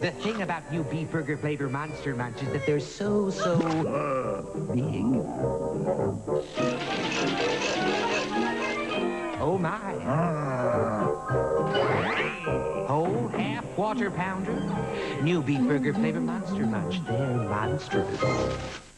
The thing about new beef burger flavor Monster Munch is that they're so, so big. Oh my. Whole half quarter pounder. New beef burger flavor Monster Munch. They're monstrous.